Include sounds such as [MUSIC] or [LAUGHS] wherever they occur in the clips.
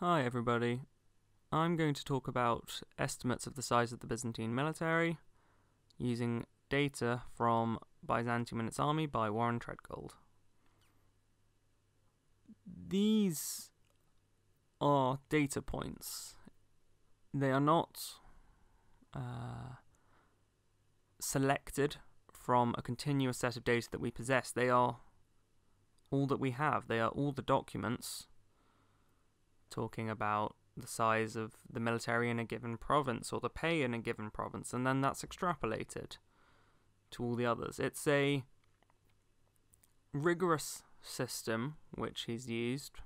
Hi, everybody. I'm going to talk about estimates of the size of the Byzantine military using data from Byzantium and its army by Warren Treadgold. These are data points. They are not uh, selected from a continuous set of data that we possess. They are all that we have. They are all the documents talking about the size of the military in a given province or the pay in a given province, and then that's extrapolated to all the others. It's a rigorous system which he's used,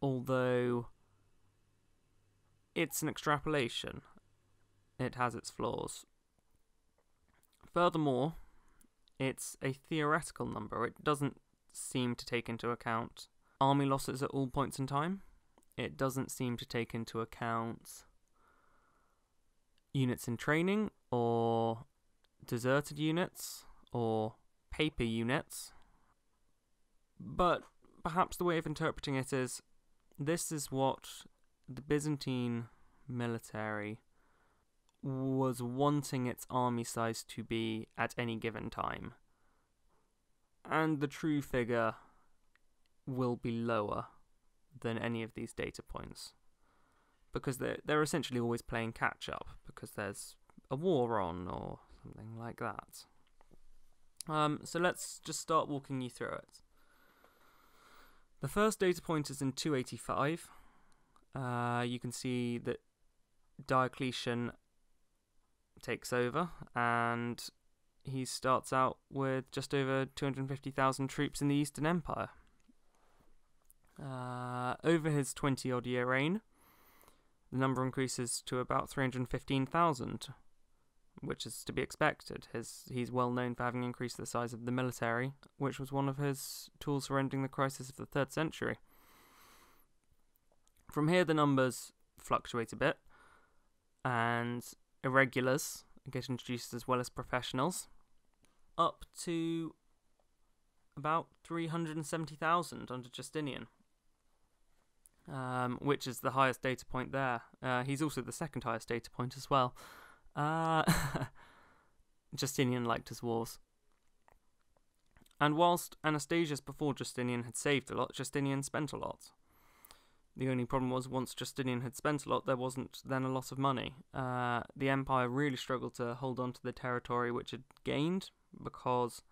although it's an extrapolation. It has its flaws. Furthermore, it's a theoretical number. It doesn't seem to take into account army losses at all points in time. It doesn't seem to take into account units in training or deserted units or paper units. But perhaps the way of interpreting it is this is what the Byzantine military was wanting its army size to be at any given time. And the true figure will be lower than any of these data points. Because they're, they're essentially always playing catch up because there's a war on or something like that. Um, so let's just start walking you through it. The first data point is in 285. Uh, you can see that Diocletian takes over and he starts out with just over 250,000 troops in the Eastern Empire. Uh, over his 20 odd year reign, the number increases to about 315,000, which is to be expected. His, he's well known for having increased the size of the military, which was one of his tools for ending the crisis of the 3rd century. From here, the numbers fluctuate a bit, and irregulars get introduced as well as professionals, up to about 370,000 under Justinian, um, which is the highest data point there. Uh, he's also the second highest data point as well. Uh, [LAUGHS] Justinian liked his wars. And whilst Anastasius before Justinian had saved a lot, Justinian spent a lot. The only problem was once Justinian had spent a lot, there wasn't then a lot of money. Uh, the empire really struggled to hold on to the territory which it gained because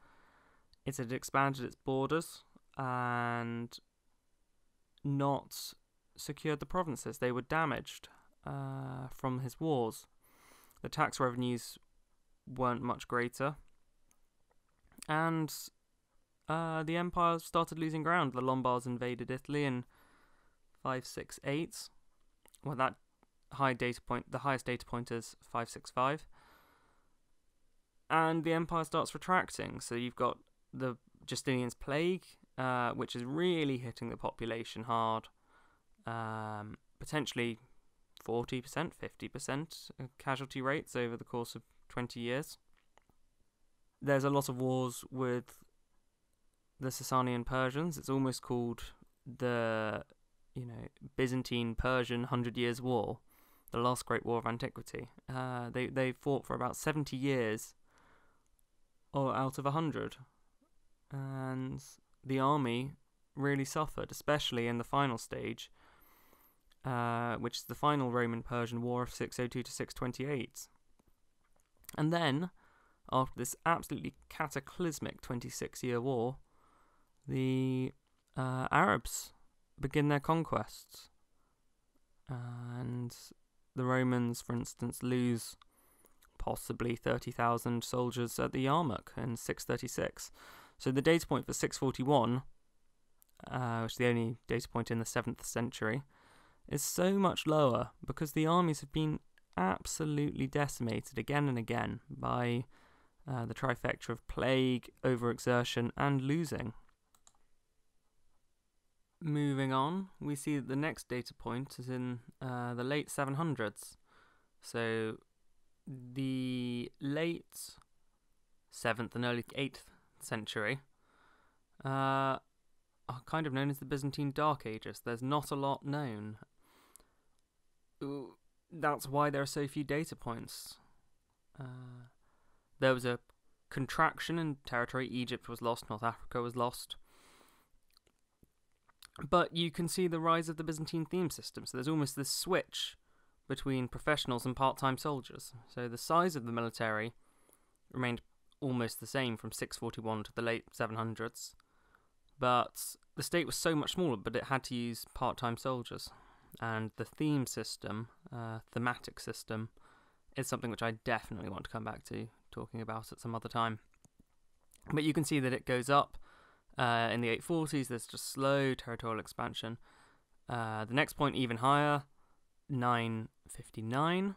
it had expanded its borders and not secured the provinces. They were damaged uh, from his wars. The tax revenues weren't much greater, and uh, the empire started losing ground. The Lombards invaded Italy in 568. Well, that high data point, the highest data point is 565. And the empire starts retracting. So you've got the Justinian's plague, uh, which is really hitting the population hard um, potentially 40%, 50% casualty rates over the course of 20 years. There's a lot of wars with the Sasanian Persians. It's almost called the, you know, Byzantine Persian Hundred Years' War, the last great war of antiquity. Uh, they they fought for about 70 years, or out of a hundred, and the army really suffered, especially in the final stage uh, which is the final Roman Persian War of 602 to 628. And then, after this absolutely cataclysmic 26 year war, the uh, Arabs begin their conquests. And the Romans, for instance, lose possibly 30,000 soldiers at the Yarmouk in 636. So the data point for 641, uh, which is the only data point in the 7th century, is so much lower because the armies have been absolutely decimated again and again by uh, the trifecta of plague, overexertion, and losing. Moving on, we see that the next data point is in uh, the late 700s. So, the late 7th and early 8th century, uh, are kind of known as the Byzantine Dark Ages. There's not a lot known. That's why there are so few data points. Uh, there was a contraction in territory. Egypt was lost, North Africa was lost. But you can see the rise of the Byzantine theme system. So there's almost this switch between professionals and part time soldiers. So the size of the military remained almost the same from 641 to the late 700s. But the state was so much smaller, but it had to use part time soldiers. And the theme system, uh, thematic system, is something which I definitely want to come back to, talking about at some other time. But you can see that it goes up. Uh, in the 840s, there's just slow territorial expansion. Uh, the next point, even higher, 959.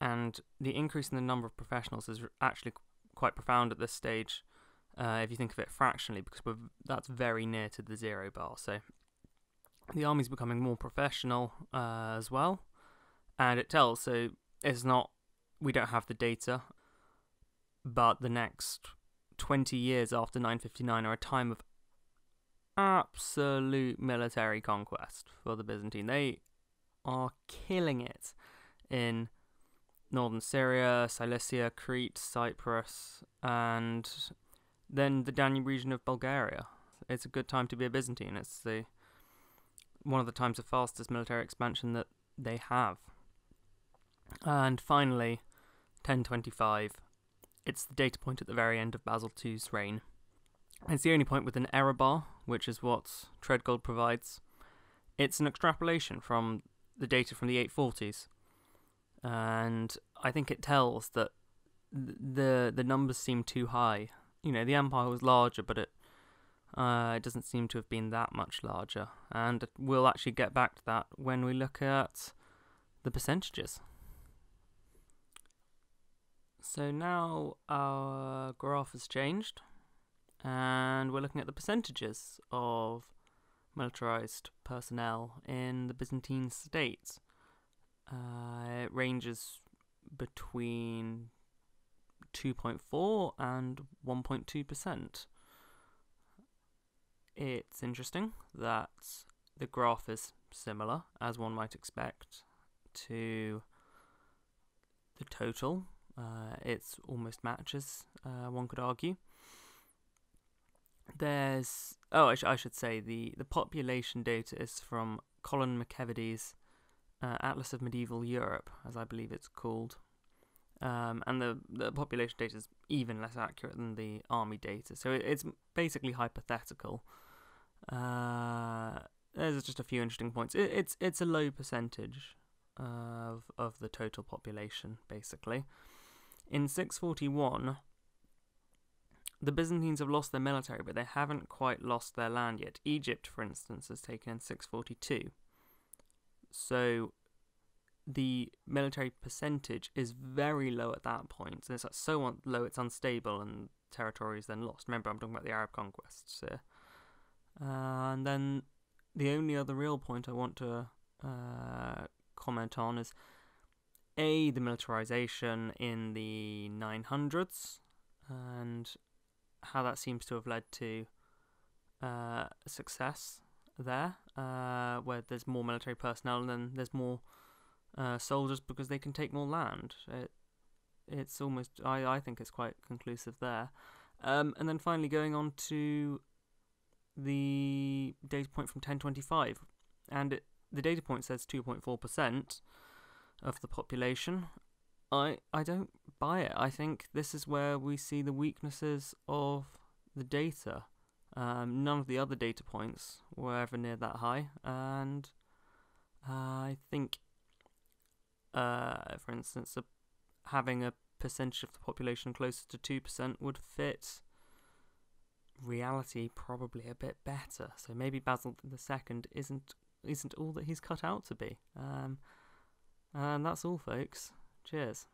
And the increase in the number of professionals is actually quite profound at this stage uh, if you think of it fractionally, because that's very near to the zero bar. So the army's becoming more professional uh, as well, and it tells. So it's not we don't have the data, but the next twenty years after 959 are a time of absolute military conquest for the Byzantine. They are killing it in northern Syria, Cilicia, Crete, Cyprus, and then the Danube region of Bulgaria. It's a good time to be a Byzantine. It's the one of the times of fastest military expansion that they have. And finally, 1025. It's the data point at the very end of Basil II's reign. It's the only point with an error bar, which is what Treadgold provides. It's an extrapolation from the data from the 840s. And I think it tells that the the numbers seem too high. You know, the empire was larger, but it uh, it doesn't seem to have been that much larger. And we'll actually get back to that when we look at the percentages. So now our graph has changed, and we're looking at the percentages of militarized personnel in the Byzantine states. Uh, it ranges between 2.4 and 1.2%. It's interesting that the graph is similar, as one might expect, to the total. Uh, it's almost matches, uh, one could argue. There's oh, I, sh- I, should say the the population data is from Colin McEvedy's uh, Atlas of Medieval Europe, as I believe it's called, um, and the the population data is even less accurate than the army data. So it, it's basically hypothetical. Uh, there's just a few interesting points. It, it's it's a low percentage of of the total population, basically. In 641, the Byzantines have lost their military, but they haven't quite lost their land yet. Egypt, for instance, has taken in 642. So the military percentage is very low at that point. And it's so low it's unstable and territory is then lost. Remember, I'm talking about the Arab conquests here. Uh, and then the only other real point I want to uh, comment on is A, the militarization in the 900s and how that seems to have led to uh, success there, uh, where there's more military personnel and then there's more uh, soldiers because they can take more land. It, it's almost, I, I think it's quite conclusive there. Um, and then finally going on to the data point from 1025, and it, the data point says 2.4% of the population. I I don't buy it. I think this is where we see the weaknesses of the data. Um, none of the other data points were ever near that high, and uh, I think, uh, for instance, a, having a percentage of the population closer to two percent would fit reality probably a bit better. So maybe Basil II isn't isn't all that he's cut out to be. Um, and that's all, folks. Cheers.